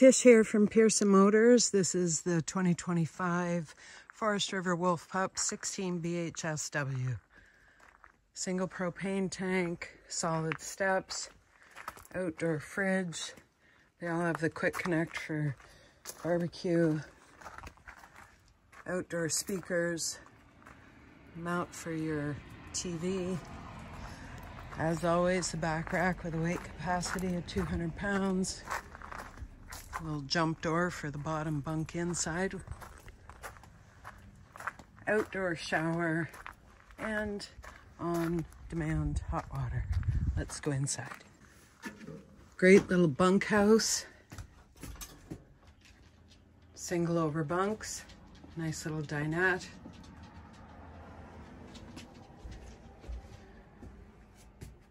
Tish here from Pierson Motors. This is the 2025 Forest River Wolf Pup 16 BHSW. Single propane tank, solid steps, outdoor fridge. They all have the quick connect for barbecue, outdoor speakers, mount for your TV. As always, the back rack with a weight capacity of 200 pounds. Little jump door for the bottom bunk inside. Outdoor shower and on-demand hot water. Let's go inside. Great little bunkhouse. Single over bunks. Nice little dinette.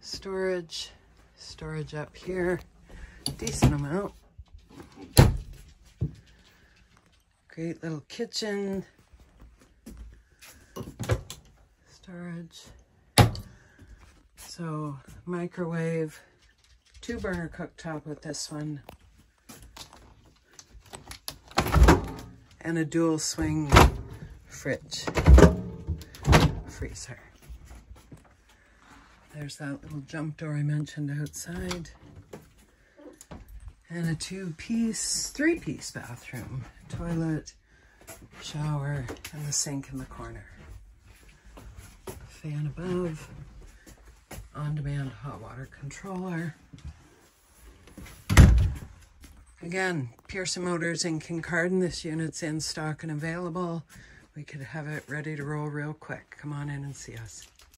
Storage. Storage up here. Decent amount. Great little kitchen. Storage. So microwave, two burner cooktop with this one. And a dual swing fridge, freezer. There's that little jump door I mentioned outside. And a two-piece, three-piece bathroom toilet, shower, and the sink in the corner. Fan above, on-demand hot water controller. Again, Pierson Motors in Kincardine. This unit's in stock and available. We could have it ready to roll real quick. Come on in and see us.